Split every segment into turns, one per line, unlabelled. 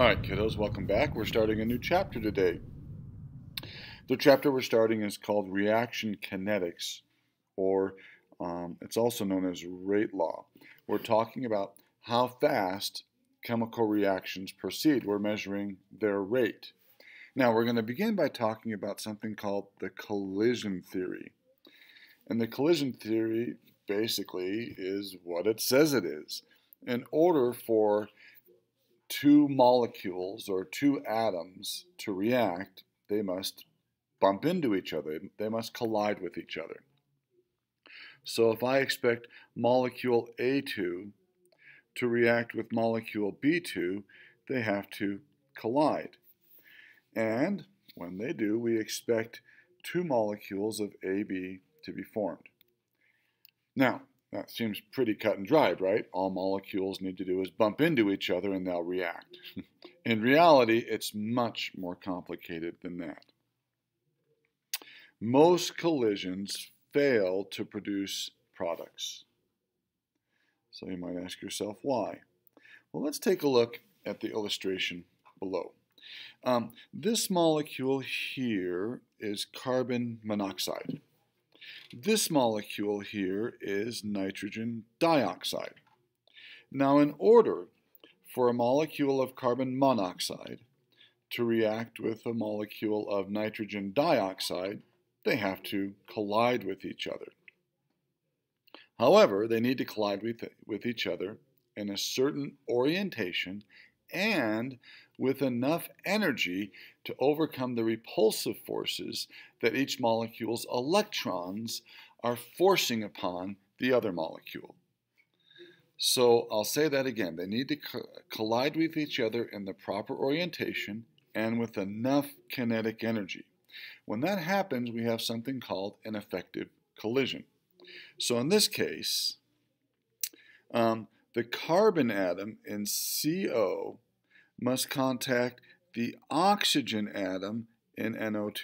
All right, kiddos, welcome back. We're starting a new chapter today. The chapter we're starting is called Reaction Kinetics, or um, it's also known as rate law. We're talking about how fast chemical reactions proceed. We're measuring their rate. Now, we're going to begin by talking about something called the collision theory. And the collision theory basically is what it says it is. In order for two molecules or two atoms to react, they must bump into each other. They must collide with each other. So if I expect molecule A2 to react with molecule B2, they have to collide. And when they do, we expect two molecules of AB to be formed. Now, that seems pretty cut and dried, right? All molecules need to do is bump into each other and they'll react. In reality, it's much more complicated than that. Most collisions fail to produce products. So you might ask yourself why. Well, let's take a look at the illustration below. Um, this molecule here is carbon monoxide. This molecule here is nitrogen dioxide. Now in order for a molecule of carbon monoxide to react with a molecule of nitrogen dioxide, they have to collide with each other. However, they need to collide with, with each other in a certain orientation and with enough energy to overcome the repulsive forces that each molecule's electrons are forcing upon the other molecule. So I'll say that again. They need to co collide with each other in the proper orientation and with enough kinetic energy. When that happens, we have something called an effective collision. So in this case, um, the carbon atom in CO must contact the oxygen atom in NO2.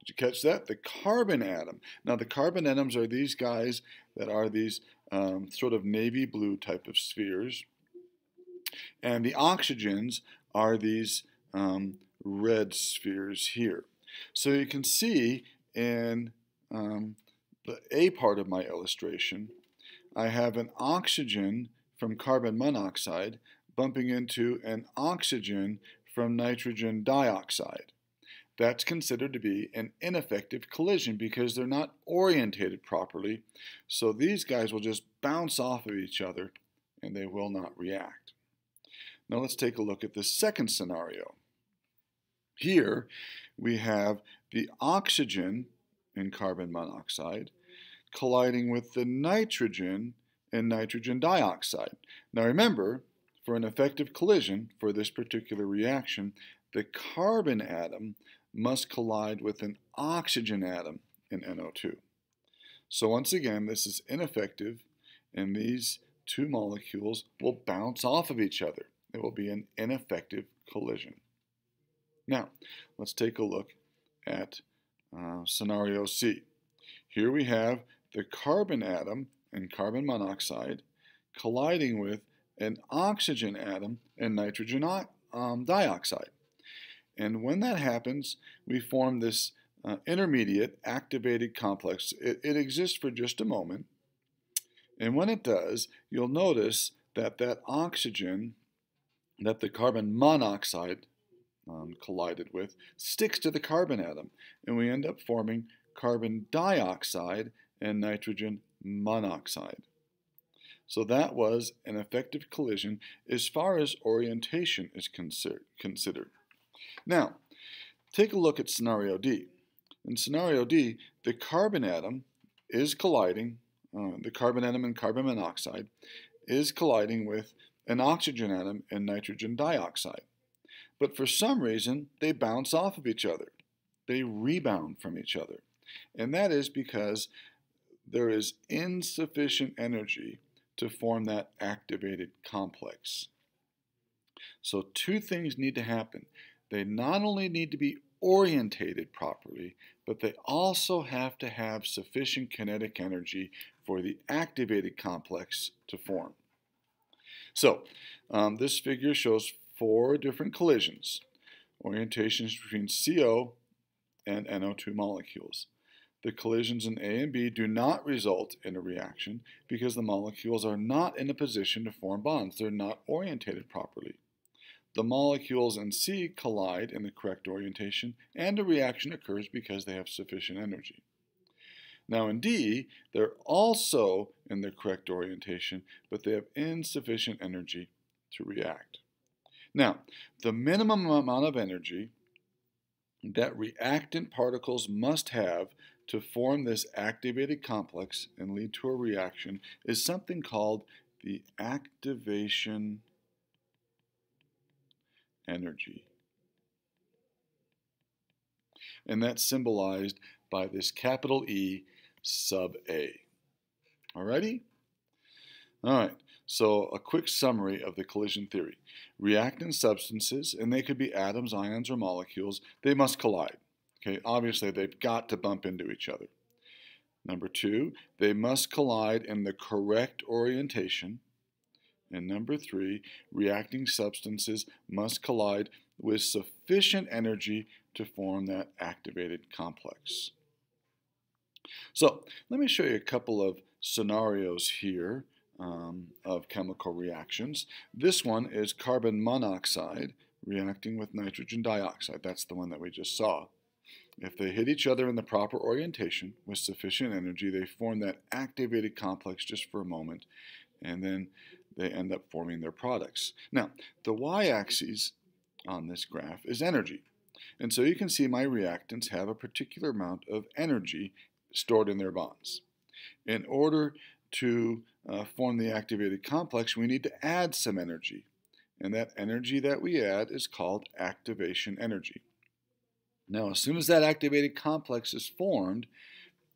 Did you catch that? The carbon atom. Now, the carbon atoms are these guys that are these um, sort of navy blue type of spheres. And the oxygens are these um, red spheres here. So you can see in um, the A part of my illustration, I have an oxygen from carbon monoxide bumping into an oxygen from nitrogen dioxide. That's considered to be an ineffective collision because they're not orientated properly, so these guys will just bounce off of each other and they will not react. Now let's take a look at the second scenario. Here we have the oxygen in carbon monoxide colliding with the nitrogen in nitrogen dioxide. Now remember, for an effective collision for this particular reaction, the carbon atom must collide with an oxygen atom in NO2. So once again, this is ineffective, and these two molecules will bounce off of each other. It will be an ineffective collision. Now, let's take a look at uh, scenario C. Here we have the carbon atom and carbon monoxide colliding with an oxygen atom and nitrogen um, dioxide. And when that happens, we form this uh, intermediate activated complex. It, it exists for just a moment. And when it does, you'll notice that that oxygen that the carbon monoxide um, collided with sticks to the carbon atom. And we end up forming carbon dioxide and nitrogen monoxide. So that was an effective collision as far as orientation is considered. Now, take a look at scenario D. In scenario D, the carbon atom is colliding, uh, the carbon atom and carbon monoxide is colliding with an oxygen atom and nitrogen dioxide. But for some reason, they bounce off of each other. They rebound from each other. And that is because there is insufficient energy to form that activated complex. So two things need to happen. They not only need to be orientated properly, but they also have to have sufficient kinetic energy for the activated complex to form. So um, this figure shows four different collisions, orientations between CO and NO2 molecules. The collisions in A and B do not result in a reaction because the molecules are not in a position to form bonds. They're not orientated properly. The molecules in C collide in the correct orientation and a reaction occurs because they have sufficient energy. Now in D, they're also in the correct orientation, but they have insufficient energy to react. Now, the minimum amount of energy that reactant particles must have to form this activated complex and lead to a reaction is something called the activation energy. And that's symbolized by this capital E sub A. Alrighty? Alright, so a quick summary of the collision theory. Reactant substances, and they could be atoms, ions, or molecules, they must collide. Okay, obviously they've got to bump into each other. Number two, they must collide in the correct orientation. And number three, reacting substances must collide with sufficient energy to form that activated complex. So let me show you a couple of scenarios here um, of chemical reactions. This one is carbon monoxide reacting with nitrogen dioxide. That's the one that we just saw. If they hit each other in the proper orientation with sufficient energy, they form that activated complex just for a moment, and then they end up forming their products. Now, the y-axis on this graph is energy. And so you can see my reactants have a particular amount of energy stored in their bonds. In order to uh, form the activated complex, we need to add some energy. And that energy that we add is called activation energy. Now, as soon as that activated complex is formed,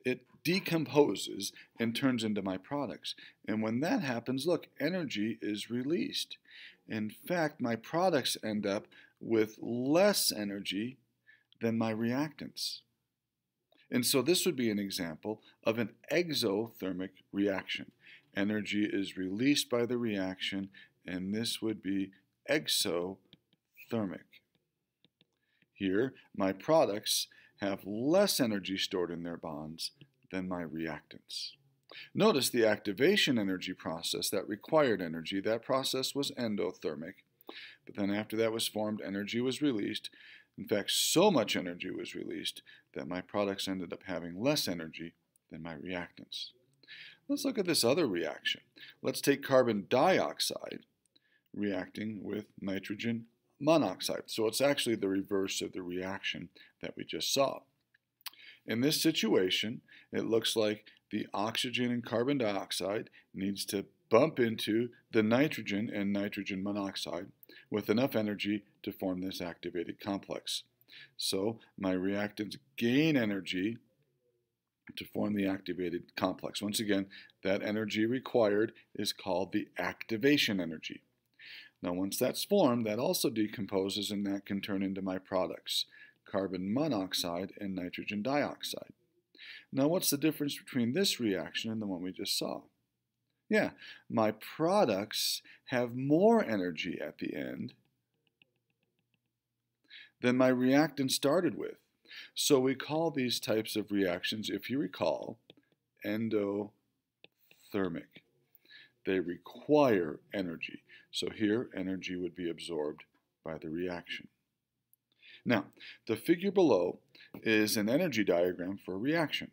it decomposes and turns into my products. And when that happens, look, energy is released. In fact, my products end up with less energy than my reactants. And so this would be an example of an exothermic reaction. Energy is released by the reaction, and this would be exothermic. Here, my products have less energy stored in their bonds than my reactants. Notice the activation energy process that required energy. That process was endothermic. But then after that was formed, energy was released. In fact, so much energy was released that my products ended up having less energy than my reactants. Let's look at this other reaction. Let's take carbon dioxide reacting with nitrogen monoxide. So it's actually the reverse of the reaction that we just saw. In this situation, it looks like the oxygen and carbon dioxide needs to bump into the nitrogen and nitrogen monoxide with enough energy to form this activated complex. So my reactants gain energy to form the activated complex. Once again, that energy required is called the activation energy. Now once that's formed, that also decomposes and that can turn into my products, carbon monoxide and nitrogen dioxide. Now what's the difference between this reaction and the one we just saw? Yeah, my products have more energy at the end than my reactant started with. So we call these types of reactions, if you recall, endothermic. They require energy. So here, energy would be absorbed by the reaction. Now, the figure below is an energy diagram for a reaction.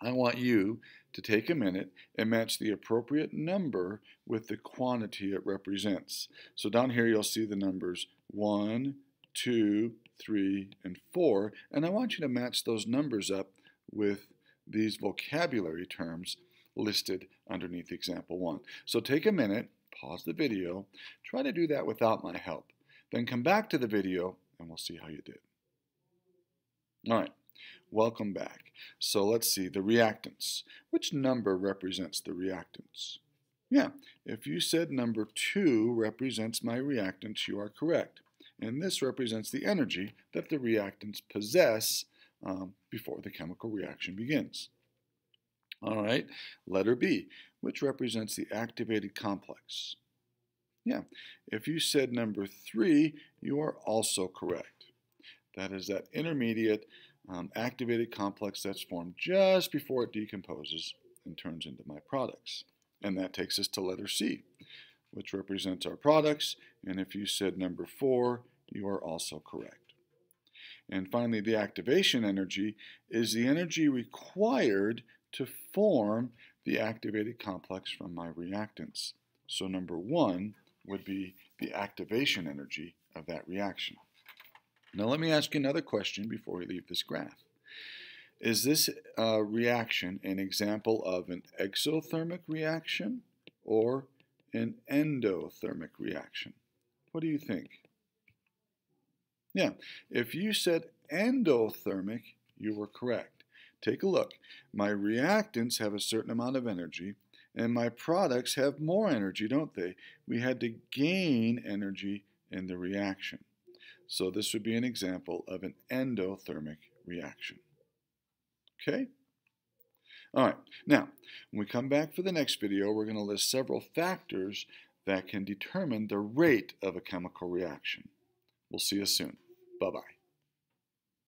I want you to take a minute and match the appropriate number with the quantity it represents. So down here you'll see the numbers 1, 2, 3, and 4, and I want you to match those numbers up with these vocabulary terms listed underneath example 1. So take a minute, pause the video, try to do that without my help. Then come back to the video and we'll see how you did. All right, welcome back. So let's see, the reactants. Which number represents the reactants? Yeah, if you said number 2 represents my reactants, you are correct and this represents the energy that the reactants possess um, before the chemical reaction begins. All right, letter B, which represents the activated complex. Yeah, if you said number three, you are also correct. That is that intermediate um, activated complex that's formed just before it decomposes and turns into my products. And that takes us to letter C, which represents our products. And if you said number four, you are also correct. And finally, the activation energy is the energy required to form the activated complex from my reactants. So number one would be the activation energy of that reaction. Now let me ask you another question before we leave this graph. Is this uh, reaction an example of an exothermic reaction or an endothermic reaction? What do you think? Yeah, if you said endothermic, you were correct. Take a look. My reactants have a certain amount of energy, and my products have more energy, don't they? We had to gain energy in the reaction. So this would be an example of an endothermic reaction. Okay? All right, now, when we come back for the next video, we're going to list several factors that can determine the rate of a chemical reaction. We'll see you soon. Bye-bye.